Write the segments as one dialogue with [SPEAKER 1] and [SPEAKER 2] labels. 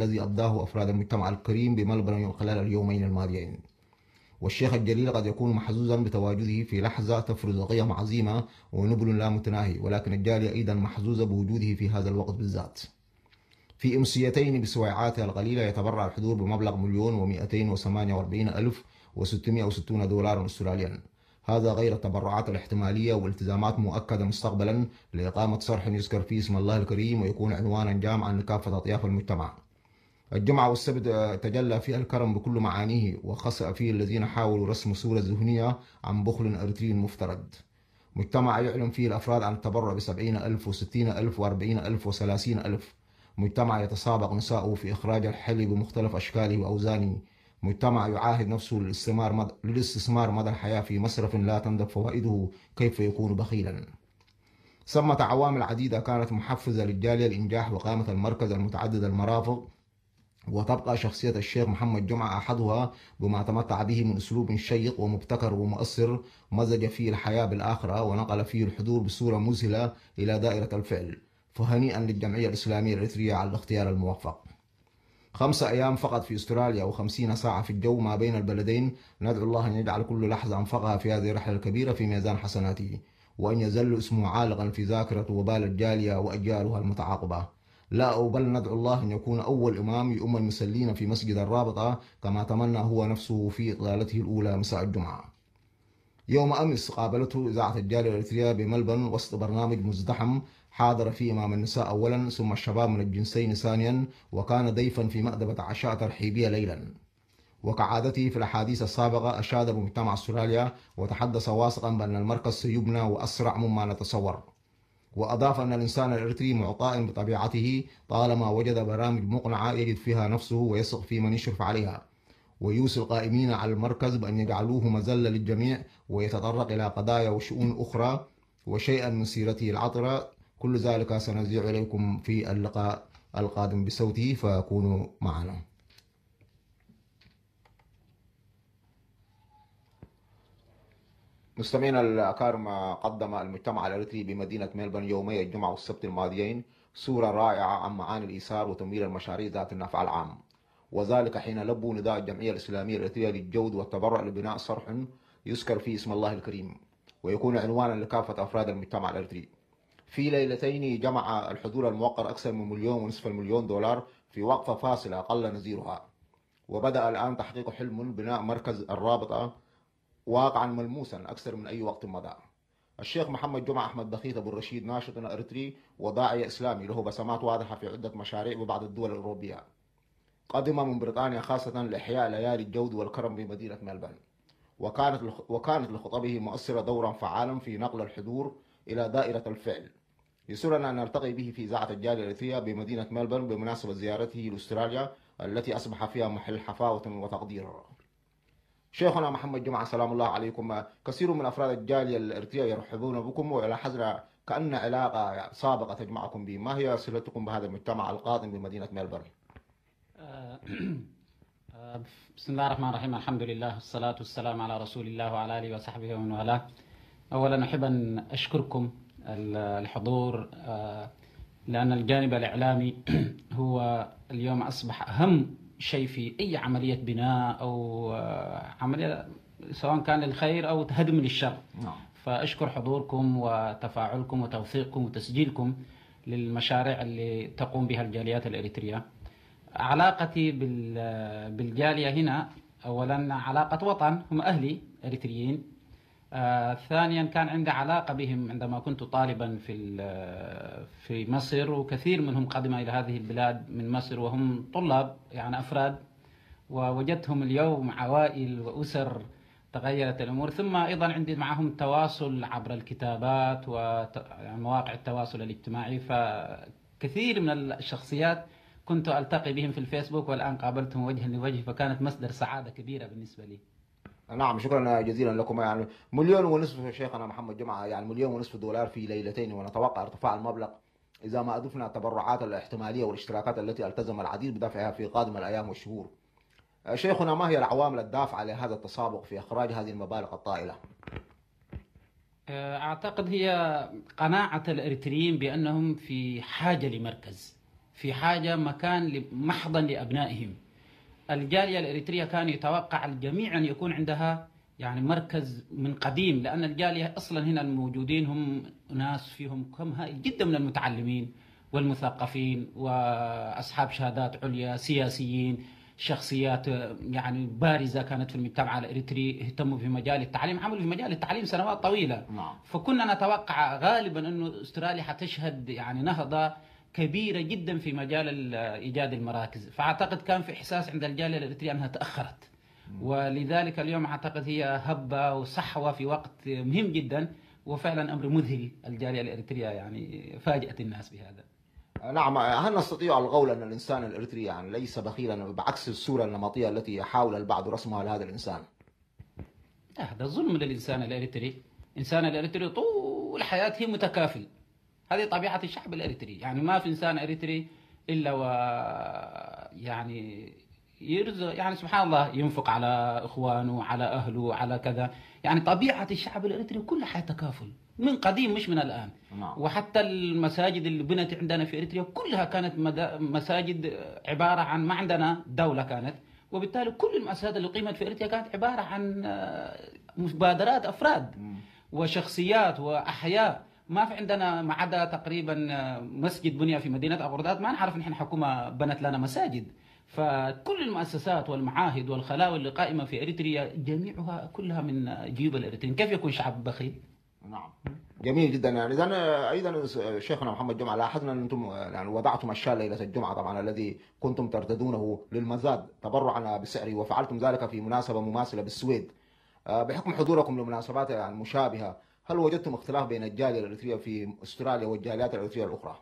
[SPEAKER 1] الذي أبداه أفراد المجتمع الكريم بملبورن خلال اليومين الماضيين. والشيخ الجليل قد يكون محظوظا بتواجده في لحظة تفرز قيم عظيمة ونبل لا متناهي ولكن الجالية أيضا محظوظة بوجوده في هذا الوقت بالذات. في أمسيتين بسويعاتها القليلة يتبرع الحضور بمبلغ مليون ومئتين وثمانية وأربعين ألف وستمائة وستون دولارا أستراليا. هذا غير التبرعات الاحتمالية والتزامات مؤكدة مستقبلا لإقامة صرح يذكر فيه اسم الله الكريم ويكون عنوانا جامعا لكافة أطياف المجتمع. الجمعة والسبت تجلى فيها الكرم بكل معانيه وخسأ فيه الذين حاولوا رسم صورة ذهنية عن بخل أريتري مفترض مجتمع يعلن فيه الأفراد عن التبرع بسبعين ألف وستين ألف وأربعين ألف وثلاثين ألف. مجتمع يتسابق نساؤه في إخراج الحلي بمختلف أشكاله وأوزانه مجتمع يعاهد نفسه للاستثمار مد... للاستثمار مدى الحياة في مصرف لا تندب فوائده كيف يكون بخيلا. ثمة عوامل عديدة كانت محفزة للجالية لإنجاح وقامة المركز المتعدد المرافق وتبقى شخصية الشيخ محمد جمعة أحدها بما تمتع به من أسلوب شيق ومبتكر ومؤثر مزج فيه الحياة بالآخرة ونقل فيه الحضور بصورة مذهلة إلى دائرة الفعل فهنيئا للجمعية الإسلامية الإريترية على الاختيار الموفق. خمسة أيام فقط في أستراليا وخمسين ساعة في الجو ما بين البلدين ندعو الله أن يجعل كل لحظة أنفقها في هذه الرحلة الكبيرة في ميزان حسناته وأن يزل اسمه عالقا في ذاكرة وبال الجالية وأجيالها المتعاقبة. لا بل ندعو الله أن يكون أول إمام يؤم المسلين في مسجد الرابطة كما تمنى هو نفسه في إطلالته الأولى مساء الجمعة. يوم أمس قابلته إذاعة الجالية الإريترية بملبن وسط برنامج مزدحم حاضر فيه إمام النساء أولا ثم الشباب من الجنسين ثانيا وكان ضيفا في مأدبة عشاء ترحيبية ليلا. وكعادته في الأحاديث السابقة أشاد بمجتمع أستراليا وتحدث واثقا بأن المركز سيبنى وأسرع مما نتصور. وأضاف أن الإنسان الإريتري معطاء بطبيعته طالما وجد برامج مقنعة يجد فيها نفسه ويثق في من يشرف عليها. ويوصي القائمين على المركز بأن يجعلوه مزلة للجميع ويتطرق إلى قضايا وشؤون أخرى وشيئا من سيرته العطرة. كل ذلك سنذيع إليكم في اللقاء القادم بصوته فكونوا معنا. مستمعينا الأكارم قدم المجتمع الأريتري بمدينة ميلبورن يومي الجمعة والسبت الماضيين صورة رائعة عن معاني الإيثار وتمويل المشاريع ذات النفع العام. وذلك حين لبوا نداء الجمعية الإسلامية الأريترية للجود والتبرع لبناء صرح يذكر فيه اسم الله الكريم ويكون عنوانا لكافة أفراد المجتمع الأريتري في ليلتين جمع الحضور الموقر أكثر من مليون ونصف المليون دولار في وقفة فاصلة قل نظيرها وبدأ الآن تحقيق حلم بناء مركز الرابطة واقعا ملموسا أكثر من أي وقت مضى. الشيخ محمد جمعة أحمد بخيت أبو الرشيد ناشط أريتري وداعية إسلامي له بسمات واضحة في عدة مشاريع ببعض الدول الأوروبية. قدم من بريطانيا خاصة لإحياء ليالي الجود والكرم بمدينة ملبورن وكانت وكانت لخطبه مؤثرة دورا فعالا في نقل الحضور إلى دائرة الفعل. يسرنا أن نلتقي به في إذاعة الجالية الأريترية بمدينة ملبورن بمناسبة زيارته لأستراليا التي أصبح فيها محل حفاوة وتقدير. شيخنا محمد جمعة سلام الله عليكم. كثير من أفراد الجالية الأريترية يرحبون بكم وإلى حذر كأن علاقة سابقة تجمعكم به ما هي صلتكم بهذا المجتمع القادم بمدينة ملبورن
[SPEAKER 2] بسم الله الرحمن الرحيم. الحمد لله والصلاة والسلام على رسول الله وعلى آله وصحبه ومن والاه. أولا أحب أن أشكركم الحضور لأن الجانب الإعلامي هو اليوم أصبح أهم شيء في أي عملية بناء أو عملية سواء كان للخير أو هدم للشر.
[SPEAKER 1] نعم.
[SPEAKER 2] فأشكر حضوركم وتفاعلكم وتوثيقكم وتسجيلكم للمشاريع اللي تقوم بها الجاليات الإريترية. علاقتي بالجالية هنا أولا علاقة وطن هم أهلي إريتريين. آه ثانيا كان عندي علاقة بهم عندما كنت طالبا في في مصر وكثير منهم قدم إلى هذه البلاد من مصر وهم طلاب يعني أفراد ووجدتهم اليوم عوائل وأسر تغيرت الأمور. ثم أيضا عندي معهم تواصل عبر الكتابات ومواقع التواصل الاجتماعي. فكثير من الشخصيات كنت ألتقي بهم في الفيسبوك والآن قابلتهم وجها لوجه فكانت مصدر سعادة كبيرة بالنسبة لي.
[SPEAKER 1] نعم شكرا جزيلا لكم. يعني مليون ونصف شيخنا محمد جمعة يعني مليون ونصف دولار في ليلتين ونتوقع ارتفاع المبلغ إذا ما أضفنا التبرعات الاحتمالية والاشتراكات التي التزم العديد بدفعها في قادم الأيام والشهور. شيخنا ما هي العوامل الدافعة لهذا التسابق في إخراج هذه المبالغ الطائلة؟
[SPEAKER 2] أعتقد هي قناعة الإريتريين بأنهم في حاجة لمركز في حاجة مكان محضا لأبنائهم. الجالية الإريترية كان يتوقع الجميع أن يكون عندها يعني مركز من قديم لأن الجالية أصلا هنا الموجودين هم ناس فيهم كم هائل جدا من المتعلمين والمثقفين وأصحاب شهادات عليا سياسيين شخصيات يعني بارزة كانت في المجتمع الإريتري اهتموا في مجال التعليم عملوا في مجال التعليم سنوات طويلة
[SPEAKER 1] نعم.
[SPEAKER 2] فكنا نتوقع غالبا أنه أستراليا حتشهد يعني نهضة كبيرة جدا في مجال إيجاد المراكز. فأعتقد كان في إحساس عند الجالية الإريترية أنها تأخرت. ولذلك اليوم أعتقد هي هبة وصحوة في وقت مهم جدا وفعلا أمر مذهل الجالية الإريترية يعني فاجأت الناس بهذا.
[SPEAKER 1] نعم هل نستطيع القول أن الإنسان الإريتري يعني ليس بخيلا بعكس الصورة النمطية التي يحاول البعض رسمها لهذا الإنسان؟
[SPEAKER 2] هذا ظلم للإنسان الإريتري. الإنسان الإريتري طول حياته متكافل. هذه طبيعة الشعب الإريتري. يعني ما في إنسان إريتري إلا و يعني يرزق يعني سبحان الله ينفق على إخوانه على أهله على كذا. يعني طبيعة الشعب الإريتري كلها حياة تكافل. من قديم مش من الآن.
[SPEAKER 1] نعم.
[SPEAKER 2] وحتى المساجد اللي بنت عندنا في إريتريا كلها كانت مدا- مساجد عبارة عن ما عندنا دولة كانت. وبالتالي كل المؤسسات اللي قيمت في إريتريا كانت عبارة عن آه، مبادرات أفراد. وشخصيات وأحياء. ما في عندنا ما عدا تقريبا آه، مسجد بني في مدينة أغرداد ما نعرف نحن حكومة بنت لنا مساجد. فكل المؤسسات والمعاهد والخلاوي اللي قائمة في إريتريا جميعها كلها من جيوب الإريتريين كيف يكون شعب بخيل؟
[SPEAKER 1] نعم. جميل جدا. يعني اذا أيضا شيخنا محمد جمعة لاحظنا أن أنتم يعني وضعتم الشاة ليلة الجمعة طبعا الذي كنتم ترتدونه للمزاد تبرعا بسعره وفعلتم ذلك في مناسبة مماثلة بالسويد. آه، بحكم حضوركم لمناسبات يعني مشابهة هل وجدتم اختلاف بين الجالية الأريترية في أستراليا والجاليات الأريترية الأخرى؟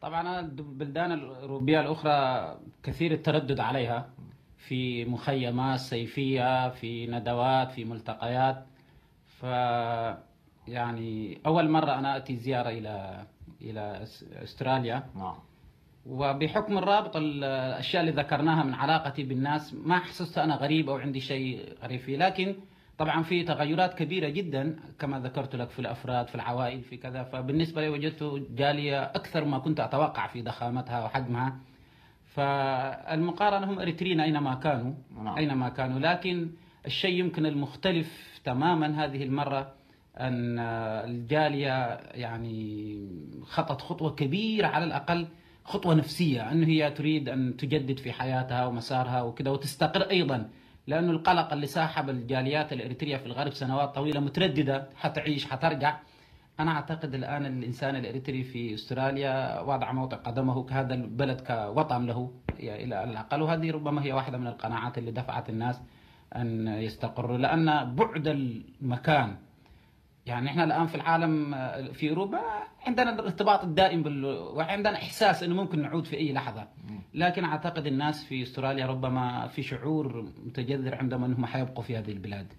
[SPEAKER 2] طبعا البلدان الأوروبية الأخرى كثير التردد عليها. في مخيمات صيفية في ندوات في ملتقيات. ف يعني أول مرة أنا أتي زيارة إلى إلى أس- أستراليا.
[SPEAKER 1] نعم.
[SPEAKER 2] وبحكم الرابط ال- الأشياء اللي ذكرناها من علاقتي بالناس ما حسست أنا غريب أو عندي شيء غريب فيه. لكن طبعا في تغيرات كبيرة جدا كما ذكرت لك في الأفراد في العوائل في كذا. فبالنسبة لي وجدت جالية أكثر ما كنت أتوقع في ضخامتها وحجمها. فالمقارنة هم إريتريين أينما كانوا
[SPEAKER 1] نعم.
[SPEAKER 2] أينما كانوا. لكن الشيء يمكن المختلف تماما هذه المرة أن الجالية يعني خطت خطوة كبيرة على الأقل خطوة نفسية أنه هي تريد أن تجدد في حياتها ومسارها وكذا وتستقر أيضا لأنه القلق اللي ساحب الجاليات الإريترية في الغرب سنوات طويلة مترددة حتعيش حترجع. أنا أعتقد الآن الإنسان الإريتري في أستراليا وضع موطئ قدمه كهذا البلد كوطن له إلى الأقل. وهذه ربما هي واحدة من القناعات اللي دفعت الناس أن يستقروا لأن بعد المكان يعني إحنا الآن في العالم آه، في أوروبا عندنا الارتباط الدائم بال... وعندنا إحساس إنه ممكن نعود في أي لحظة. لكن أعتقد الناس في أستراليا ربما في شعور متجذر عندهم إنهم حيبقوا في هذه البلاد.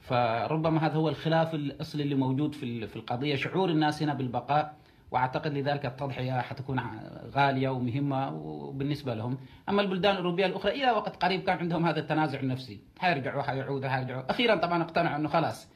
[SPEAKER 2] فربما هذا هو الخلاف الأصلي اللي موجود في في القضية شعور الناس هنا بالبقاء. وأعتقد لذلك التضحية حتكون غالية ومهمة وبالنسبه لهم. أما البلدان الأوروبية الأخرى إلى وقت قريب كان عندهم هذا التنازع النفسي. حيرجعوا حيعودوا حيرجعوا أخيرا طبعا اقتنعوا إنه خلاص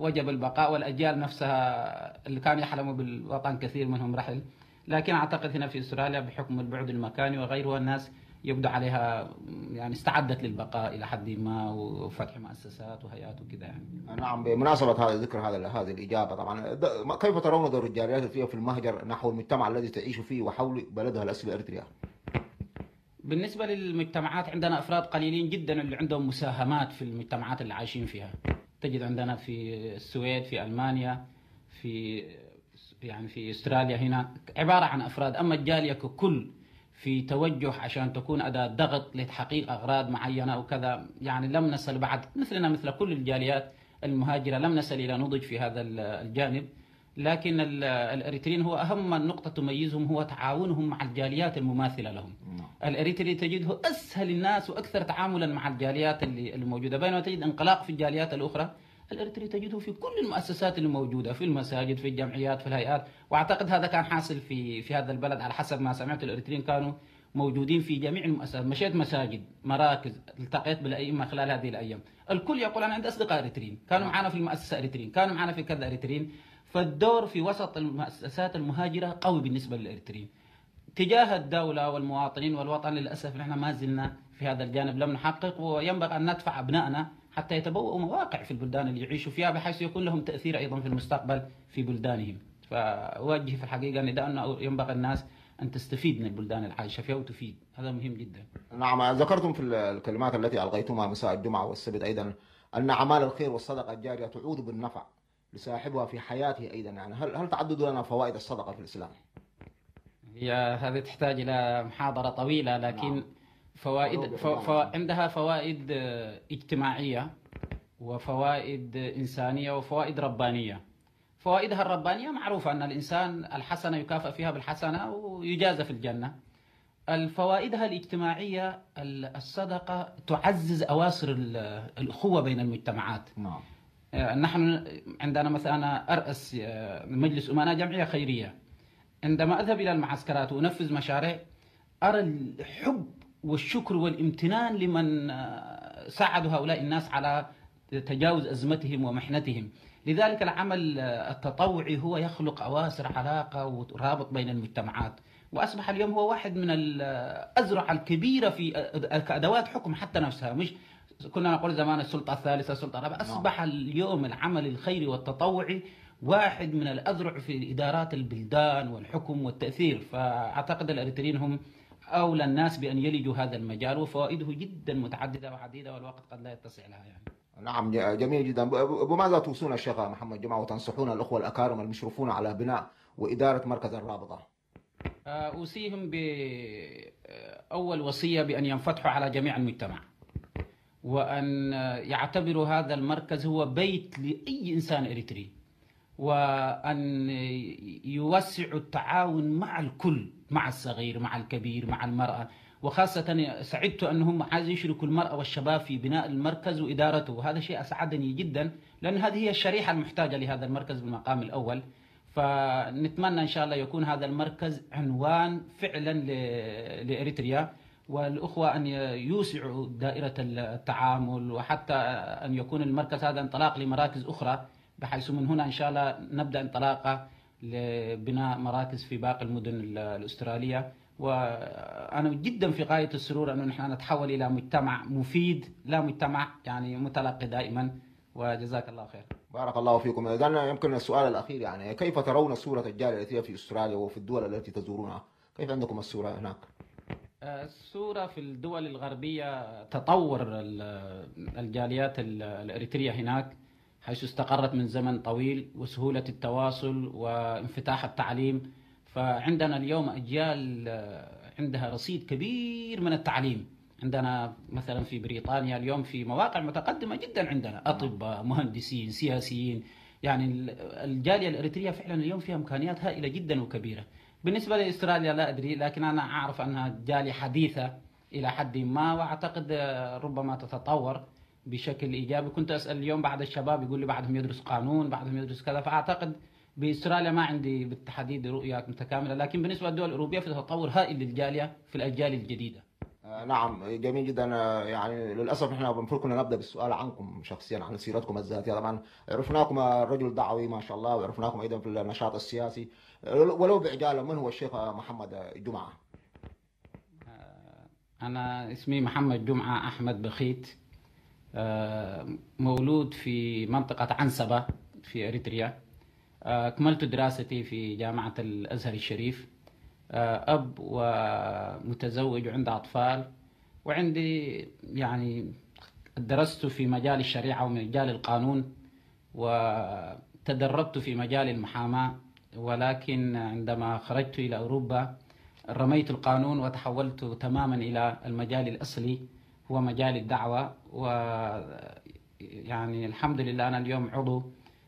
[SPEAKER 2] وجب البقاء والأجيال نفسها اللي كانوا يحلموا بالوطن كثير منهم رحل لكن أعتقد هنا في أستراليا بحكم البعد المكاني وغيره الناس يبدو عليها يعني استعدت للبقاء إلى حد ما وفتح مؤسسات وهيئات وكذا يعني
[SPEAKER 1] نعم بمناسبة هذا ذكر هذا هذه الإجابة طبعا كيف ترون دور الجاليات في المهجر نحو المجتمع الذي تعيش فيه وحول بلدها الأصلي أريتريا؟
[SPEAKER 2] بالنسبة للمجتمعات عندنا أفراد قليلين جدا اللي عندهم مساهمات في المجتمعات اللي عايشين فيها. تجد عندنا في السويد في ألمانيا في يعني في أستراليا هنا. عبارة عن أفراد. أما الجالية ككل في توجه عشان تكون أداة ضغط لتحقيق أغراض معينة أو كذا يعني لم نصل بعد مثلنا مثل كل الجاليات المهاجرة لم نصل إلى نضج في هذا الجانب. لكن ال- الاريتريين هو أهم نقطة تميزهم هو تعاونهم مع الجاليات المماثلة لهم. الاريتري تجده أسهل الناس وأكثر تعاملا مع الجاليات اللي الموجوده بينما تجد انغلاق في الجاليات الأخرى الاريتري تجده في كل المؤسسات اللي موجودة في المساجد في الجمعيات في الهيئات. وأعتقد هذا كان حاصل في في هذا البلد على حسب ما سمعت. الاريتريين كانوا موجودين في جميع المؤسسات. مشيت مساجد مراكز التقيت بالأئمة خلال هذه الأيام. الكل يقول أنا عندي أصدقاء اريتريين كانوا معنا في المؤسسة اريتريين كانوا معنا في كذا اريتريين فالدور في وسط المؤسسات المهاجرة قوي بالنسبة للاريتريين تجاه الدولة والمواطنين والوطن للأسف نحن ما زلنا في هذا الجانب لم نحقق وينبغي أن ندفع أبنائنا حتى يتبوأوا مواقع في البلدان اللي يعيشوا فيها بحيث يكون لهم تأثير أيضا في المستقبل في بلدانهم. فأوجه في الحقيقة نداء أنه ينبغي الناس أن تستفيد من البلدان العايشة فيها وتفيد. هذا مهم جدا.
[SPEAKER 1] نعم ذكرتم في الكلمات التي ألغيتمها مساء الجمعة والسبت أيضا أن أعمال الخير والصدقة الجارية تعود بالنفع. لصاحبها في حياته أيضا يعني هل هل تعدد لنا فوائد الصدقة في الإسلام؟
[SPEAKER 2] هي هذه تحتاج إلى محاضرة طويلة لكن
[SPEAKER 1] نعم.
[SPEAKER 2] فوائد
[SPEAKER 1] ولو
[SPEAKER 2] ف...
[SPEAKER 1] بإخبار.
[SPEAKER 2] ف... عندها فوائد اجتماعية وفوائد إنسانية وفوائد ربانية فوائدها الربانية معروفة أن الإنسان الحسنة يكافئ فيها بالحسنة ويجازى في الجنة الفوائدها الاجتماعية ال- الصدقة تعزز أواصر ال- الأخوة بين المجتمعات
[SPEAKER 1] نعم
[SPEAKER 2] نحن عندنا مثلا أنا أرأس آه، مجلس أمناء جمعية خيرية. عندما أذهب إلى المعسكرات وأنفذ مشاريع أرى الحب والشكر والامتنان لمن آه، ساعدوا هؤلاء الناس على تجاوز أزمتهم ومحنتهم. لذلك العمل آه، التطوعي هو يخلق أواسر علاقة ورابط بين المجتمعات. وأصبح اليوم هو واحد من الأزرع الكبيرة في آه، كأدوات حكم حتى نفسها مش كنا نقول زمان السلطة الثالثة السلطة الرابعة أصبح اليوم العمل الخيري والتطوعي واحد من الأذرع في إدارات البلدان والحكم والتأثير. فأعتقد الأريتريين هم أولى الناس بأن يلجوا هذا المجال وفوائده جدا متعددة وعديدة والوقت قد لا يتسع لها يعني.
[SPEAKER 1] نعم جميل جدا. بماذا توصون الشيخ محمد جمعة وتنصحون الأخوة الأكارم المشرفون على بناء وإدارة مركز الرابطة؟
[SPEAKER 2] آه، أوصيهم بأول وصية بأن ينفتحوا على جميع المجتمع. وأن يعتبروا هذا المركز هو بيت لأي إنسان إريتري وأن يوسعوا التعاون مع الكل مع الصغير مع الكبير مع المرأة. وخاصة سعدت أنهم عايز يشركوا المرأة والشباب في بناء المركز وإدارته. وهذا شيء أسعدني جدا لأن هذه هي الشريحة المحتاجة لهذا المركز بالمقام الأول. فنتمنى إن شاء الله يكون هذا المركز عنوان فعلا لإريتريا. والأخوة أن يوسعوا دائرة التعامل وحتى أن يكون المركز هذا انطلاق لمراكز أخرى بحيث من هنا إن شاء الله نبدأ انطلاقة لبناء مراكز في باقي المدن ال- الأسترالية. وأنا جدا في غاية السرور أنه نحن نتحول إلى مجتمع مفيد لا مجتمع يعني متلقي دائما. وجزاك الله خير.
[SPEAKER 1] بارك الله فيكم. إذا يمكن السؤال الأخير يعني كيف ترون صورة الجالية التي في أستراليا وفي الدول التي تزورونها؟ كيف عندكم الصورة هناك؟
[SPEAKER 2] الصورة في الدول الغربية تطور ال- الجاليات ال- الإريترية هناك حيث استقرت من زمن طويل وسهولة التواصل وانفتاح التعليم. فعندنا اليوم أجيال آه، عندها رصيد كبير من التعليم. عندنا مثلا في بريطانيا اليوم في مواقع متقدمة جدا عندنا أطباء مهندسين سياسيين. يعني ال- الجالية الإريترية فعلا اليوم فيها إمكانيات هائلة جدا وكبيرة. بالنسبة لأستراليا لا أدري لكن أنا أعرف أنها جالية حديثة إلى حد ما وأعتقد آه، ربما تتطور بشكل إيجابي. كنت أسأل اليوم بعض الشباب يقول لي بعضهم يدرس قانون بعضهم يدرس كذا. فأعتقد بإستراليا ما عندي بالتحديد رؤية متكاملة. لكن بالنسبة للدول الأوروبية في تطور هائل للجالية في الأجيال الجديدة.
[SPEAKER 1] آه، نعم جميل جدا. آه، يعني للأسف نحن المفروض كنا نبدا بالسؤال عنكم شخصيا عن سيرتكم الذاتية. طبعا عرفناكم رجل دعوي ما شاء الله وعرفناكم أيضا في النشاط السياسي. ولو بعجاله من هو الشيخ محمد جمعة؟
[SPEAKER 2] أنا اسمي محمد جمعة أحمد بخيت. آه، مولود في منطقة عنسبة في إريتريا. آه، أكملت دراستي في جامعة الأزهر الشريف. آه، أب ومتزوج وعنده أطفال. وعندي يعني درست في مجال الشريعة ومجال القانون وتدربت في مجال المحاماة. ولكن عندما خرجت إلى أوروبا رميت القانون وتحولت تماما إلى المجال الأصلي هو مجال الدعوة و يعني الحمد لله أنا اليوم عضو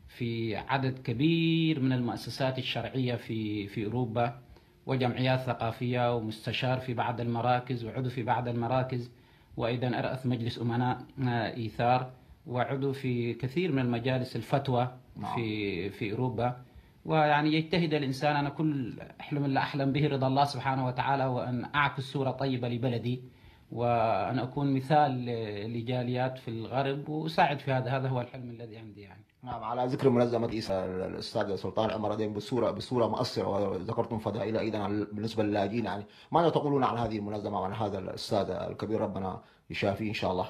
[SPEAKER 2] في عدد كبير من المؤسسات الشرعية في في أوروبا وجمعيات ثقافية ومستشار في بعض المراكز وعضو في بعض المراكز وأيضا أرأس مجلس أمناء إيثار وعضو في كثير من المجالس الفتوى
[SPEAKER 1] نعم.
[SPEAKER 2] في في أوروبا ويعني يجتهد الإنسان. أنا كل أحلم اللي أحلم به رضا الله سبحانه وتعالى وأن أعكس صورة طيبة لبلدي وأن أكون مثال لجاليات في الغرب وأساعد في هذا. هذا هو الحلم الذي عندي يعني.
[SPEAKER 1] نعم على ذكر منظمة إيسا الأستاذ سلطان دين بصورة بصورة مؤثرة وذكرتم فضائلها أيضا بالنسبة للاجئين يعني. ماذا تقولون عن هذه المنظمة وعن هذا الأستاذ الكبير؟ ربنا يشافيه إن شاء الله.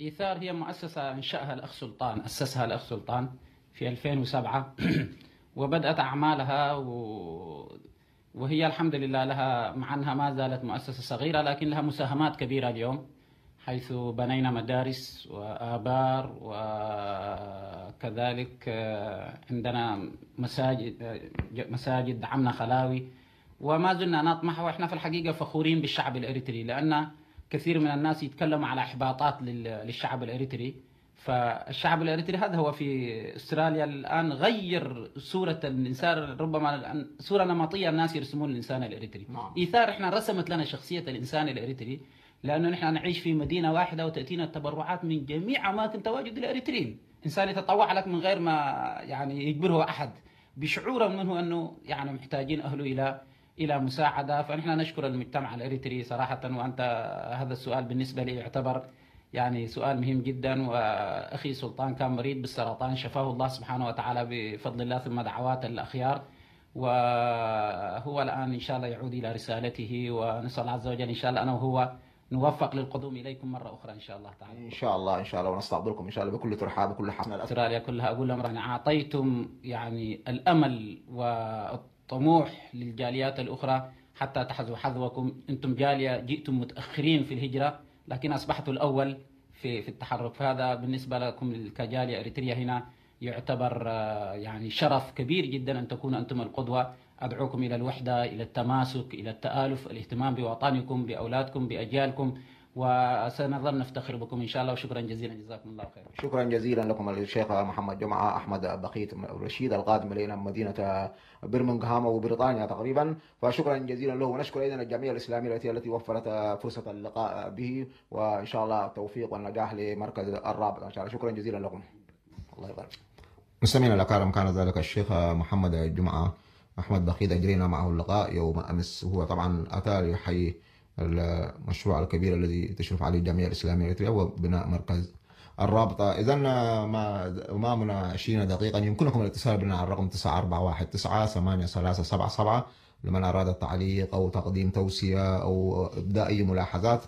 [SPEAKER 2] إيثار هي مؤسسة أنشأها الأخ سلطان أسسها الأخ سلطان في 2007 وبدأت أعمالها و... وهي الحمد لله لها مع أنها ما زالت مؤسسة صغيرة لكن لها مساهمات كبيرة اليوم حيث بنينا مدارس وآبار وكذلك عندنا مساجد مساجد دعمنا خلاوي. وما زلنا نطمح وإحنا في الحقيقة فخورين بالشعب الإريتري لأن كثير من الناس يتكلموا على إحباطات للشعب الإريتري. فالشعب الإريتري هذا هو في أستراليا الآن غير صورة الإنسان ربما صورة نمطية الناس يرسمون الإنسان الإريتري.
[SPEAKER 1] نعم.
[SPEAKER 2] إيثار إحنا رسمت لنا شخصية الإنسان الإريتري لأنه نحن نعيش في مدينة واحدة وتأتينا التبرعات من جميع أماكن تواجد الإريتريين. إنسان يتطوع لك من غير ما يعني يجبره أحد. بشعوره منه أنه يعني محتاجين أهله إلى إلى مساعدة. فنحن نشكر المجتمع الإريتري صراحة وأنت هذا السؤال بالنسبة لي يعتبر يعني سؤال مهم جدا وأخي سلطان كان مريض بالسرطان شفاه الله سبحانه وتعالى بفضل الله ثم دعوات الأخيار وهو الآن إن شاء الله يعود إلى رسالته ونسأل الله عز وجل إن شاء الله أنا وهو نوفق للقدوم إليكم مرة أخرى إن شاء الله تعالى.
[SPEAKER 1] إن شاء الله إن شاء الله ونستقبلكم إن شاء الله بكل ترحاب وكل حسن
[SPEAKER 2] استراليا كلها أقول لهم يعني أعطيتم يعني الأمل والطموح للجاليات الأخرى حتى تحذوا حذوكم أنتم جالية جئتم متأخرين في الهجرة لكن اصبحتوا الأول في في التحرك. فهذا بالنسبة لكم كجاليه إريتريا هنا يعتبر يعني شرف كبير جدا أن تكونوا أنتم القدوة. أدعوكم إلى الوحدة إلى التماسك إلى التآلف الاهتمام بوطنكم بأولادكم بأجيالكم. وسنظل نفتخر بكم إن شاء الله. وشكرا جزيلا. جزاكم الله خير
[SPEAKER 1] شكرا جزيلا لكم الشيخ محمد جمعة أحمد بقيت الرشيد القادم إلينا من مدينة برمنغهام وبريطانيا تقريبا. فشكرا جزيلا له. ونشكر أيضا الجمعية الإسلامية التي التي وفرت فرصة اللقاء به. وإن شاء الله التوفيق والنجاح لمركز الرابط إن شاء الله. شكرا جزيلا لكم. الله يبارك. مستمعينا الأكارم كان ذلك الشيخ محمد جمعة. أحمد بخيت أجرينا معه اللقاء يوم أمس. وهو طبعا أتى لحي المشروع الكبير الذي تشرف عليه الجمعية الإسلامية الإريترية وبناء مركز الرابطة إذا ما أمامنا 20 دقيقة يمكنكم الاتصال بنا على الرقم 9419 لمن أراد التعليق أو تقديم توصية أو إبداء أي ملاحظات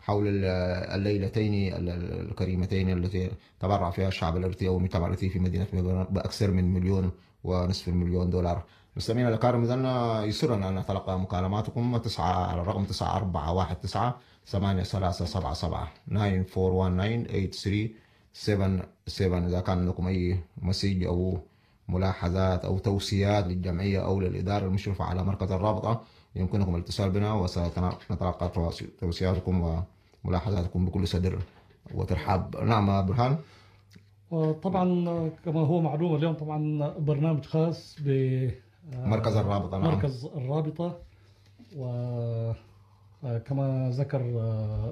[SPEAKER 1] حول الليلتين الكريمتين التي تبرع فيها الشعب الاريتري أو المجتمع الاريتري في مدينة بأكثر من مليون ونصف المليون دولار. مستمعينا الكرام اذا يسرنا أن نتلقى مكالماتكم تسعة على الرقم 9419 8377 9419 إذا كان لكم أي مسج أو ملاحظات أو توصيات للجمعية أو للإدارة المشرفة على مركز الرابطة يمكنكم الاتصال بنا وسنتلقى توصياتكم وملاحظاتكم بكل صدر وترحاب. نعم برهان.
[SPEAKER 3] وطبعا كما هو معلوم اليوم طبعا برنامج خاص ب
[SPEAKER 1] مركز الرابطة نعم.
[SPEAKER 3] مركز الرابطة وكما ذكر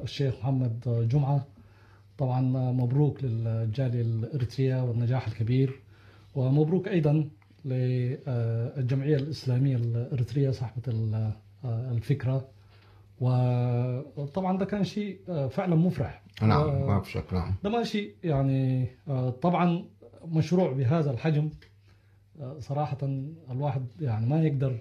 [SPEAKER 3] الشيخ محمد جمعة طبعا مبروك للجالية الإريترية والنجاح الكبير ومبروك أيضا للجمعية الإسلامية الإريترية صاحبة الفكرة. وطبعا ده كان شيء فعلا مفرح.
[SPEAKER 1] نعم ما في شك نعم.
[SPEAKER 3] ده ما شيء يعني طبعا مشروع بهذا الحجم. صراحة الواحد يعني ما يقدر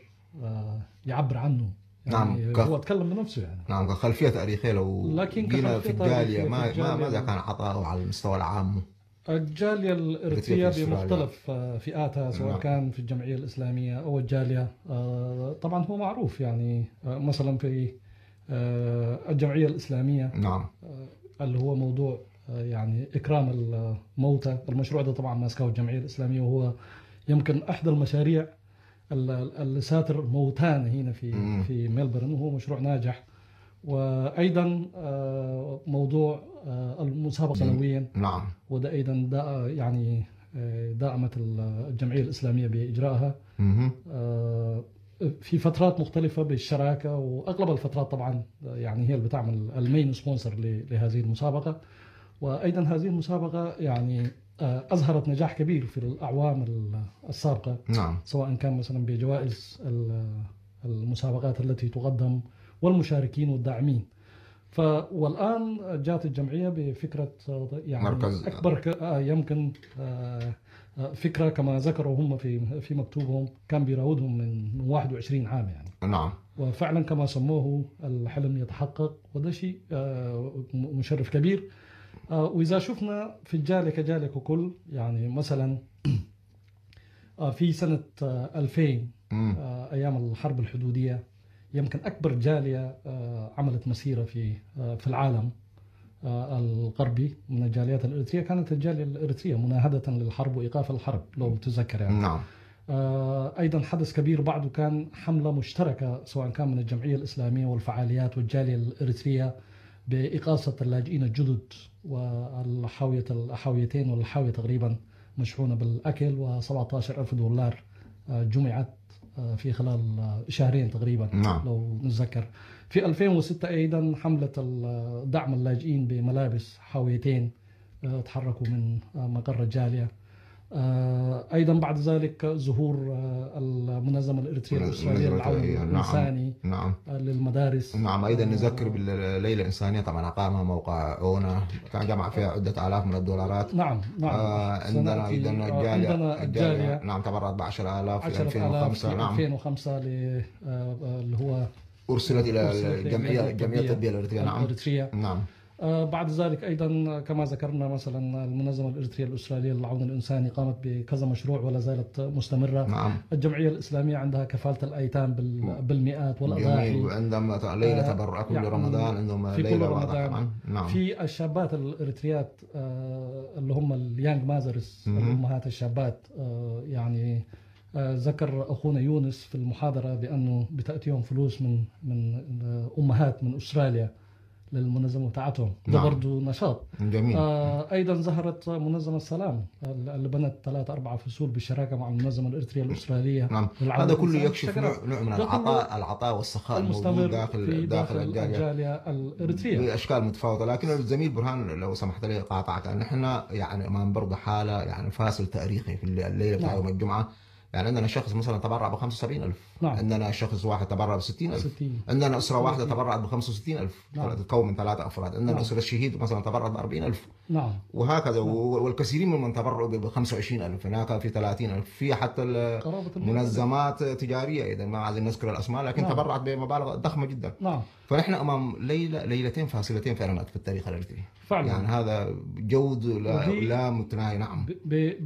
[SPEAKER 3] يعبر عنه يعني
[SPEAKER 1] نعم
[SPEAKER 3] هو اتكلم بنفسه يعني
[SPEAKER 1] نعم كخلفية تاريخية لو
[SPEAKER 3] لكن
[SPEAKER 1] جينا في الجالية ما
[SPEAKER 3] في
[SPEAKER 1] ما
[SPEAKER 3] الجالية
[SPEAKER 1] ماذا كان عطاؤه على المستوى العام؟
[SPEAKER 3] الجالية الإريترية
[SPEAKER 1] في أستراليا.
[SPEAKER 3] بمختلف فئاتها سواء
[SPEAKER 1] نعم.
[SPEAKER 3] كان في الجمعية الإسلامية أو الجالية آه، طبعا هو معروف يعني آه، مثلا في آه، الجمعية الإسلامية
[SPEAKER 1] نعم
[SPEAKER 3] اللي هو موضوع آه، يعني إكرام الموتى المشروع ده طبعا ماسكه الجمعية الإسلامية وهو يمكن أحد المشاريع ال- اللي ساتر موتانا هنا في. في ملبورن وهو مشروع ناجح. وأيضا آه، موضوع آه، المسابقة سنويا.
[SPEAKER 1] نعم.
[SPEAKER 3] وده أيضا دا يعني آه، دعمت الجمعية الإسلامية باجرائها في فترات مختلفة بالشراكة وأغلب الفترات طبعا يعني هي اللي بتعمل ال main sponsor لهذه المسابقة. وأيضا هذه المسابقة يعني أظهرت نجاح كبير في الأعوام السابقة.
[SPEAKER 1] نعم.
[SPEAKER 3] سواء كان مثلا بجوائز ال- المسابقات التي تقدم والمشاركين والداعمين. ف والآن جاءت الجمعية بفكرة آه، يعني
[SPEAKER 1] مركز.
[SPEAKER 3] أكبر ك... آه، يمكن آه، آه، فكرة كما ذكروا هم في في مكتوبهم كان بيراودهم من من 21 عام يعني.
[SPEAKER 1] نعم.
[SPEAKER 3] وفعلا كما سموه الحلم يتحقق وده شيء آه، مشرف كبير. آه، وإذا شفنا في الجالية كجالية ككل يعني مثلا آه، في سنة آه، 2000
[SPEAKER 1] مم.
[SPEAKER 3] آه، أيام الحرب الحدودية يمكن أكبر جالية آه، عملت مسيرة في آه، في العالم آه، الغربي من الجاليات الإريترية. كانت الجالية الإريترية مناهدة للحرب وإيقاف الحرب لو تذكر يعني.
[SPEAKER 1] نعم.
[SPEAKER 3] آه، أيضا حدث كبير بعده كان حملة مشتركة سواء كان من الجمعية الإسلامية والفعاليات والجالية الإريترية بإقاصة اللاجئين الجدد والحاويه الحاويتين والحاوية تقريبا مشحونة بالأكل و17 ألف دولار آه، جمعت آه، في خلال آه، شهرين تقريبا
[SPEAKER 1] نعم.
[SPEAKER 3] لو نتذكر في 2006 أيضا حمله ال- دعم اللاجئين بملابس حاويتين تحركوا من مقر الجالية آه، أيضا بعد ذلك ظهور آه، المنظمة الإريترية
[SPEAKER 1] المنظمة
[SPEAKER 3] للعون
[SPEAKER 1] نعم.
[SPEAKER 3] الإنساني
[SPEAKER 1] نعم.
[SPEAKER 3] آه، للمدارس.
[SPEAKER 1] نعم أيضا
[SPEAKER 3] آه،
[SPEAKER 1] نذكر بالليلة الإنسانية طبعا أقامها موقع أونا. كان جمع فيها عدة آلاف من الدولارات.
[SPEAKER 3] نعم نعم.
[SPEAKER 1] آه عندنا أيضا
[SPEAKER 3] آه،
[SPEAKER 1] الجالية.
[SPEAKER 3] عندنا الجالية
[SPEAKER 1] نعم تبرعت ب 10000 في
[SPEAKER 3] 10000
[SPEAKER 1] 2005
[SPEAKER 3] في
[SPEAKER 1] نعم.
[SPEAKER 3] 2005 ل آه، آه، اللي هو أرسلت
[SPEAKER 1] إلى
[SPEAKER 3] الجمعيه
[SPEAKER 1] الجمعيه الطبيه الإريترية نعم.
[SPEAKER 3] الإريترية.
[SPEAKER 1] نعم.
[SPEAKER 3] آه، بعد ذلك أيضا كما ذكرنا مثلا المنظمة الاريتريه الأسترالية للعون الإنساني قامت بكذا مشروع ولا زالت مستمرة.
[SPEAKER 1] نعم.
[SPEAKER 3] الجمعية الإسلامية عندها كفالة الأيتام بال- بالمئات والاضاحي
[SPEAKER 1] وعندما ليلة
[SPEAKER 3] آه،
[SPEAKER 1] تبرع كل
[SPEAKER 3] يعني
[SPEAKER 1] رمضان عندهم
[SPEAKER 3] في كل رمضان.
[SPEAKER 1] نعم.
[SPEAKER 3] في الشابات الاريتريات آه، اللي هم ال young
[SPEAKER 1] مهم.
[SPEAKER 3] الامهات الشابات آه، يعني آه، ذكر أخونا يونس في المحاضرة بأنه بتأتيهم فلوس من من آه، أمهات من أستراليا. للمنظمة بتاعتهم. ده
[SPEAKER 1] نعم.
[SPEAKER 3] برضه نشاط.
[SPEAKER 1] جميل.
[SPEAKER 3] آه، أيضا ظهرت منظمة السلام اللي بنت ثلاث أربع فصول بالشراكه مع المنظمة الإريترية الأسترالية.
[SPEAKER 1] نعم. هذا كله. يكشف نوع, نوع من العطاء العطاء والسخاء الموجود
[SPEAKER 3] المستمر
[SPEAKER 1] داخل
[SPEAKER 3] في
[SPEAKER 1] داخل
[SPEAKER 3] داخل الجالية. الإريترية.
[SPEAKER 1] بأشكال متفاوتة. لكن الزميل برهان لو سمحت لي قاطعك. نحن يعني أمام برضه حالة يعني فاصل تاريخي في الليلة بتاع
[SPEAKER 3] نعم.
[SPEAKER 1] يوم الجمعة. يعني عندنا شخص مثلا تبرع ب 75000
[SPEAKER 3] نعم.
[SPEAKER 1] عندنا شخص واحد تبرع ب 60000
[SPEAKER 3] 60
[SPEAKER 1] عندنا أسرة واحدة تبرعت ب 65000
[SPEAKER 3] نعم.
[SPEAKER 1] تتكون من ثلاثة أفراد. عندنا
[SPEAKER 3] نعم.
[SPEAKER 1] أسرة الشهيد مثلا تبرعت ب 40000
[SPEAKER 3] نعم.
[SPEAKER 1] وهكذا. والكثيرين ممن تبرعوا ب 25000 هناك في 30000 في حتى. منظمات تجارية إذا ما عايزين نذكر الأسماء لكن
[SPEAKER 3] نعم.
[SPEAKER 1] تبرعت بمبالغ ضخمة جدا.
[SPEAKER 3] نعم.
[SPEAKER 1] فنحن أمام ليلة ليلتين فاصلتين فعلا في التاريخ الاريتري
[SPEAKER 3] فعلا.
[SPEAKER 1] يعني هذا جود لا, لا متناهي. نعم.
[SPEAKER 3] ب-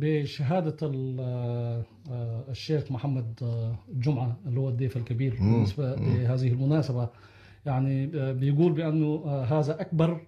[SPEAKER 3] آه، الشيخ محمد آه، جمعة اللي هو الضيف الكبير. بالنسبة لهذه المناسبة يعني آه، بيقول بأنه هذا أكبر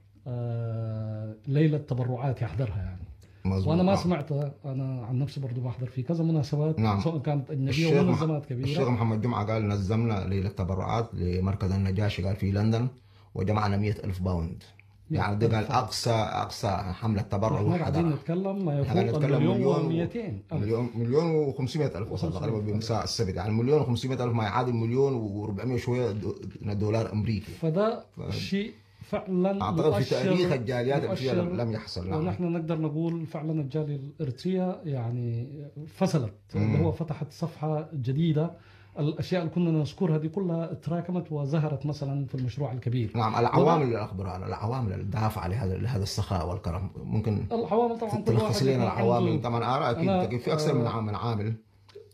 [SPEAKER 3] ليلة تبرعات يحضرها يعني
[SPEAKER 1] مظبوط
[SPEAKER 3] وأنا ما. سمعتها أنا عن نفسي برضو بحضر في كذا مناسبات
[SPEAKER 1] نعم.
[SPEAKER 3] سواء كانت
[SPEAKER 1] الشيخ
[SPEAKER 3] ولا
[SPEAKER 1] مح-
[SPEAKER 3] منظمات
[SPEAKER 1] الشيخ محمد جمعة قال نظمنا ليلة تبرعات لمركز النجاشي قال في لندن وجمعنا مئة ألف باوند يعني قال اقصى أقصى حملة تبرع
[SPEAKER 3] إحنا قاعدين نتكلم ما يفوق
[SPEAKER 1] مليون
[SPEAKER 3] و200
[SPEAKER 1] مليون مليون و500 ألف وصل تقريبا بمساء السبت. يعني مليون و500 ألف ما يعادل مليون و400 شوية دو- دولار أمريكي.
[SPEAKER 3] فده
[SPEAKER 1] ف-
[SPEAKER 3] شيء فعلا
[SPEAKER 1] أعتقد في تأريخ الجاليات الاريتريه
[SPEAKER 3] يؤشر
[SPEAKER 1] لم يحصل. نعم.
[SPEAKER 3] ونحن نقدر نقول فعلا الجالية الإريترية يعني فصلت. اللي هو فتحت صفحة جديدة الأشياء اللي كنا نذكرها دي كلها تراكمت وظهرت مثلا في المشروع الكبير.
[SPEAKER 1] نعم العوامل اللي أخبرها العوامل الدافعه لهذا لهذا السخاء والكرم. ممكن
[SPEAKER 3] العوامل طبعا
[SPEAKER 1] تلخص لنا العوامل. طبعا
[SPEAKER 3] أنا،
[SPEAKER 1] أكيد في أكثر من
[SPEAKER 3] آه،
[SPEAKER 1] عام- من عامل.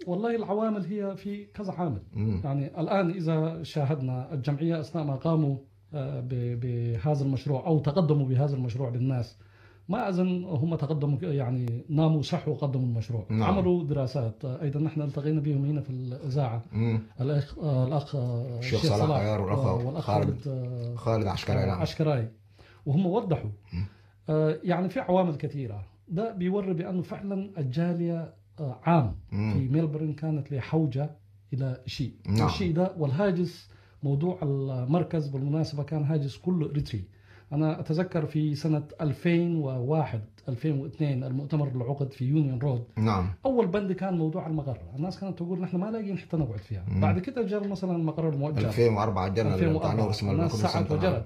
[SPEAKER 3] والله العوامل هي في كذا عامل.
[SPEAKER 1] مم.
[SPEAKER 3] يعني الآن إذا شاهدنا الجمعية أثناء ما قاموا آه، بهذا المشروع أو تقدموا بهذا المشروع للناس ما أظن هم تقدموا يعني ناموا صح وقدموا المشروع.
[SPEAKER 1] نعم.
[SPEAKER 3] عملوا دراسات. أيضا نحن التقينا بهم هنا في الإذاعة.
[SPEAKER 1] مم.
[SPEAKER 3] الأخ آه، الأخ آه،
[SPEAKER 1] الشيخ صلاح عيار والأخ
[SPEAKER 3] آه،
[SPEAKER 1] خالد.
[SPEAKER 3] خالد
[SPEAKER 1] عسكري نعم.
[SPEAKER 3] عشكراي وهم وضحوا. يعني في عوامل كثيرة. ده بيوري بأنه فعلا الجالية آه، عام.
[SPEAKER 1] مم.
[SPEAKER 3] في ميلبورن كانت بحوجة إلى شيء.
[SPEAKER 1] نعم.
[SPEAKER 3] والشيء ده والهاجس موضوع المركز بالمناسبة كان هاجس كله إريتري. أنا أتذكر في سنة 2001 2002 المؤتمر اللي عقد في Union Road
[SPEAKER 1] نعم.
[SPEAKER 3] أول بند كان موضوع المقر الناس كانت تقول نحن ما لاقيين حتى نقعد فيها.
[SPEAKER 1] مم.
[SPEAKER 3] بعد كده جاء مثلا المقر المؤجر.
[SPEAKER 1] 2004 سنة
[SPEAKER 3] 2004
[SPEAKER 1] بتاع اسمه
[SPEAKER 3] الناس سعت. وجرت.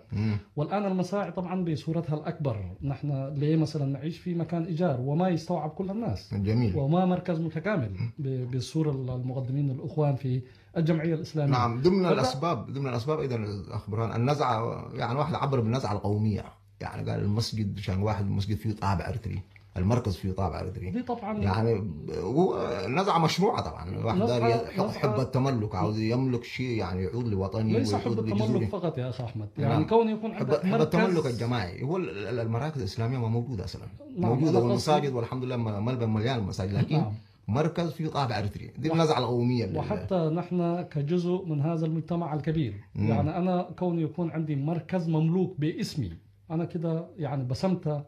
[SPEAKER 3] والآن المساعي طبعا بصورتها الأكبر. نحن ليه مثلا نعيش في مكان إيجار؟ وما يستوعب كل الناس.
[SPEAKER 1] جميل.
[SPEAKER 3] وما مركز متكامل بالصورة المقدمين الأخوان في الجمعية الإسلامية.
[SPEAKER 1] نعم ضمن الأسباب ضمن الأسباب أيضا الاخ برهان النزعة يعني واحد عبر بالنزعة القومية. يعني قال المسجد عشان واحد المسجد فيه طابع أرتري المركز فيه طابع أرتري.
[SPEAKER 3] دي طبعا
[SPEAKER 1] يعني هو نزعة مشروعة طبعا واحد دار يحب حب التملك عاوز يملك شيء يعني يعود لوطني
[SPEAKER 3] ليس حب التملك فقط يا اخ أحمد يعني
[SPEAKER 1] نعم.
[SPEAKER 3] كون يكون
[SPEAKER 1] حب,
[SPEAKER 3] عندك
[SPEAKER 1] حب
[SPEAKER 3] مركز
[SPEAKER 1] التملك الجماعي. هو ال- ال- المراكز الإسلامية ما موجودة أصلا.
[SPEAKER 3] نعم، موجودة
[SPEAKER 1] والمساجد والحمد لله ملبورن مليان المساجد لكن
[SPEAKER 3] نعم.
[SPEAKER 1] مركز فيه طابع ارتري دي النزعة القومية اللي-
[SPEAKER 3] وحتى نحن كجزء من هذا المجتمع الكبير
[SPEAKER 1] مم.
[SPEAKER 3] يعني أنا كوني يكون عندي مركز مملوك باسمي أنا كده يعني بسمت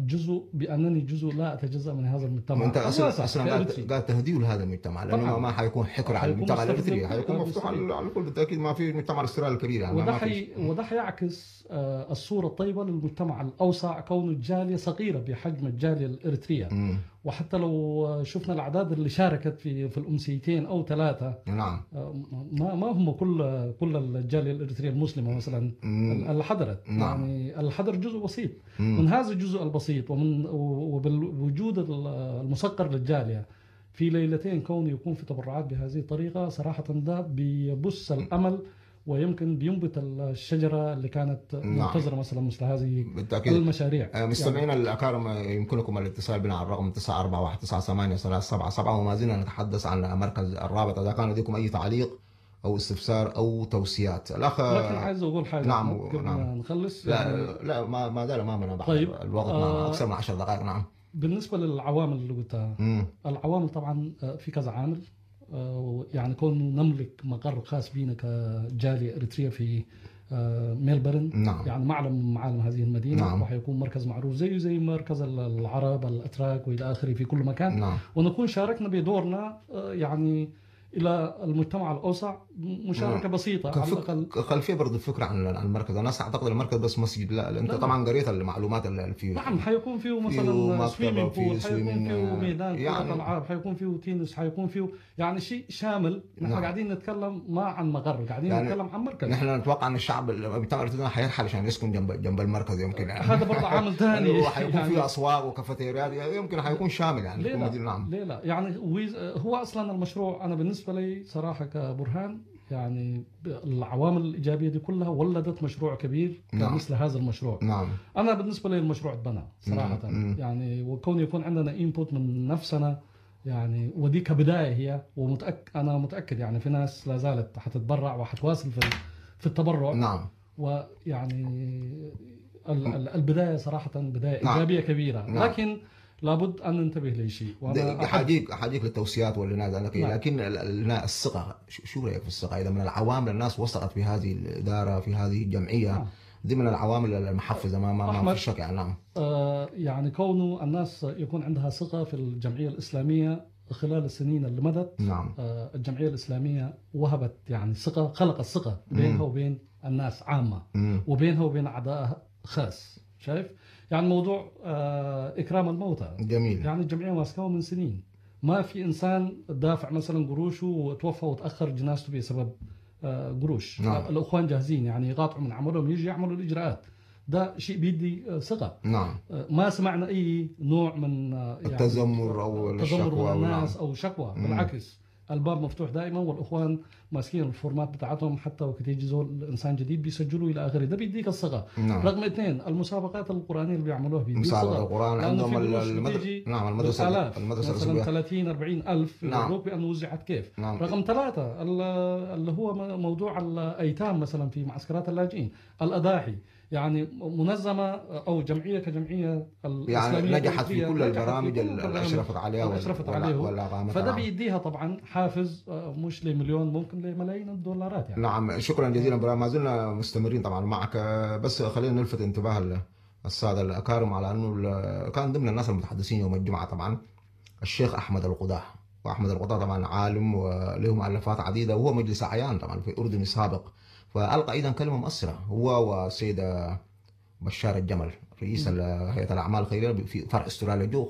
[SPEAKER 3] جزء بأنني جزء لا أتجزأ من هذا المجتمع
[SPEAKER 1] انت أصلا
[SPEAKER 3] أصلا.
[SPEAKER 1] قاعد تهديه لهذا المجتمع
[SPEAKER 3] لأنه.
[SPEAKER 1] ما- حيكون حكر على المجتمع الاريتري حيكون
[SPEAKER 3] آه،
[SPEAKER 1] مفتوح. على الكل بالتاكيد ما في المجتمع الاسترالي الكبير يعني
[SPEAKER 3] وده حي... وده حيعكس آه، الصورة الطيبة للمجتمع الأوسع كونه الجالية صغيرة بحجم الجالية الإريترية
[SPEAKER 1] مم.
[SPEAKER 3] وحتى لو شفنا الأعداد اللي شاركت في في الأمسيتين أو ثلاثة
[SPEAKER 1] نعم
[SPEAKER 3] آه، ما ما هم كل كل الجالية الإريترية المسلمة مثلا. اللي حضرت
[SPEAKER 1] نعم.
[SPEAKER 3] يعني اللي حضر جزء بسيط
[SPEAKER 1] مم.
[SPEAKER 3] من هذا الجزء البسيط ومن وبالوجود المسكر للجالية في ليلتين كونه يكون في تبرعات بهذه الطريقة صراحة ده بيبث الأمل ويمكن بينبت الشجرة اللي كانت
[SPEAKER 1] نعم.
[SPEAKER 3] منتظرة مثلا مثل هذه
[SPEAKER 1] بالتأكيد
[SPEAKER 3] المشاريع
[SPEAKER 1] آه، مستمعينا الأكارم آه، يمكنكم الاتصال بنا على الرقم 94198 وما زلنا نتحدث عن مركز الرابط إذا كان لديكم أي تعليق أو استفسار أو توصيات الأخ
[SPEAKER 3] لكن عايز أقول حاجة
[SPEAKER 1] نعم،
[SPEAKER 3] قبل
[SPEAKER 1] نعم.
[SPEAKER 3] ما نخلص يعني
[SPEAKER 1] لا لا ما ما زال امامنا بعد
[SPEAKER 3] طيب.
[SPEAKER 1] الوقت
[SPEAKER 3] آه.
[SPEAKER 1] معنا أكثر من 10 دقائق نعم
[SPEAKER 3] بالنسبة للعوامل اللي قلتها. العوامل طبعا آه، في كذا عامل آه، يعني كون نملك مقر خاص بينا كجالية إريتريا في آه، ميلبورن
[SPEAKER 1] نعم.
[SPEAKER 3] يعني معلم من معالم هذه المدينة
[SPEAKER 1] نعم.
[SPEAKER 3] وحيكون مركز معروف زيه زي مركز العرب الأتراك وإلى آخره في كل مكان.
[SPEAKER 1] نعم.
[SPEAKER 3] ونكون شاركنا بدورنا آه، يعني إلى المجتمع الأوسع مشاركة
[SPEAKER 1] نعم.
[SPEAKER 3] بسيطة على الأقل.
[SPEAKER 1] كفك... خلفية برضه فكره عن عن المركز. الناس أعتقد المركز بس مسجد. لا انت
[SPEAKER 3] لا.
[SPEAKER 1] طبعا قريت المعلومات اللي فيه.
[SPEAKER 3] نعم حيكون فيه مثلا
[SPEAKER 1] فيه
[SPEAKER 3] pool حيكون فيه ميدان كرة
[SPEAKER 1] يعني-
[SPEAKER 3] ألعاب حيكون فيه تنس حيكون فيه يعني شيء شامل. نحن
[SPEAKER 1] نعم.
[SPEAKER 3] قاعدين نتكلم ما عن مقر قاعدين
[SPEAKER 1] يعني
[SPEAKER 3] نتكلم عن مركز.
[SPEAKER 1] نحن نتوقع إن الشعب المجتمع الارتداد حيرحل عشان يسكن جنب جنب المركز يمكن يعني.
[SPEAKER 3] هذا برضه عامل ثاني.
[SPEAKER 1] هو حيكون
[SPEAKER 3] يعني
[SPEAKER 1] فيه اسواق وكافيتيريات يمكن حيكون شامل يعني
[SPEAKER 3] ليه لا؟
[SPEAKER 1] نعم.
[SPEAKER 3] ليه لا؟ يعني هو أصلا المشروع أنا بالنسبة لي صراحة كبرهان يعني العوامل الإيجابية دي كلها ولدت مشروع كبير
[SPEAKER 1] نعم.
[SPEAKER 3] مثل هذا المشروع
[SPEAKER 1] نعم
[SPEAKER 3] أنا بالنسبة لي المشروع اتبنى صراحة.
[SPEAKER 1] مم.
[SPEAKER 3] يعني وكون يكون عندنا انبوت من نفسنا يعني ودي كبداية هي ومتأكد أنا متأكد يعني في ناس لا زالت حتتبرع وحتواصل في في التبرع
[SPEAKER 1] نعم
[SPEAKER 3] ويعني ال- ال- البداية صراحة بداية
[SPEAKER 1] نعم.
[SPEAKER 3] إيجابية كبيرة
[SPEAKER 1] نعم.
[SPEAKER 3] لكن لابد أن ننتبه لشيء
[SPEAKER 1] حاجيك حاجيك للتوصيات لك
[SPEAKER 3] نعم.
[SPEAKER 1] لكن ال- ال- الثقة شو رأيك في الثقة إذا من العوامل الناس وثقت في هذه الإدارة في هذه الجمعية
[SPEAKER 3] نعم.
[SPEAKER 1] دي من العوامل المحفزة ما ما, ما. في شك يعني نعم
[SPEAKER 3] آه، يعني كونه الناس يكون عندها ثقة في الجمعية الإسلامية خلال السنين اللي مضت
[SPEAKER 1] نعم
[SPEAKER 3] آه، الجمعية الإسلامية وهبت يعني ثقة خلقت ثقة بينها. وبين الناس عامة
[SPEAKER 1] مم.
[SPEAKER 3] وبينها وبين أعدائها خاص شايف يعني موضوع آه، إكرام الموتى.
[SPEAKER 1] جميل.
[SPEAKER 3] يعني الجمعية ماسكاه من سنين. ما في إنسان دافع مثلا قروشه وتوفى وتأخر جنازته بسبب آه، قروش.
[SPEAKER 1] نعم.
[SPEAKER 3] الأخوان جاهزين يعني يقاطعوا من عملهم يجي يعملوا الإجراءات. ده شيء بيدي آه، ثقة.
[SPEAKER 1] نعم.
[SPEAKER 3] ما سمعنا أي نوع من يعني
[SPEAKER 1] التذمر
[SPEAKER 3] تذمر
[SPEAKER 1] الشكوى
[SPEAKER 3] الناس
[SPEAKER 1] نعم.
[SPEAKER 3] أو شكوى. بالعكس. الباب مفتوح دائما والإخوان ماسكين الفورمات بتاعتهم حتى وقت يجي زول إنسان جديد بيسجلوا إلى آخره. ده بيديك الثقه
[SPEAKER 1] نعم.
[SPEAKER 3] رقم اثنين المسابقات القرآنية اللي بيعملوها بيديك
[SPEAKER 1] القرآن
[SPEAKER 3] لأنه
[SPEAKER 1] عندهم
[SPEAKER 3] في
[SPEAKER 1] ال-
[SPEAKER 3] قروش
[SPEAKER 1] المدرسة
[SPEAKER 3] بتيجي
[SPEAKER 1] نعم المدرسة
[SPEAKER 3] بالآلاف.
[SPEAKER 1] المدرسة
[SPEAKER 3] مثلا
[SPEAKER 1] الأسبوعية
[SPEAKER 3] 30 40 ألف
[SPEAKER 1] نعم.
[SPEAKER 3] بان وزعت كيف.
[SPEAKER 1] نعم.
[SPEAKER 3] رقم ثلاثة ال- اللي هو موضوع الأيتام مثلا في معسكرات اللاجئين. الأضاحي. يعني منظمة أو جمعية كجمعية
[SPEAKER 1] يعني نجحت في كل البرامج اللي أشرفت عليها
[SPEAKER 3] اللي
[SPEAKER 1] وال-
[SPEAKER 3] أشرفت
[SPEAKER 1] وال-
[SPEAKER 3] عليه.
[SPEAKER 1] والأقامتها
[SPEAKER 3] فده. بيديها طبعا حافز آه، مش لمليون ممكن لملايين الدولارات يعني.
[SPEAKER 1] نعم شكرا جزيلا ما زلنا مستمرين طبعا معك. بس خلينا نلفت انتباه ال- السادة الأكارم على إنه كان ضمن الناس المتحدثين يوم الجمعة طبعا الشيخ أحمد القداح وأحمد القداح طبعا عالم وله مؤلفات عديدة وهو مجلس أعيان طبعا في اردني سابق فألقى أيضا كلمة مؤثرة. هو وسيد بشار الجمل رئيس ال- هيئة الأعمال الخيرية في فرع استراليا جو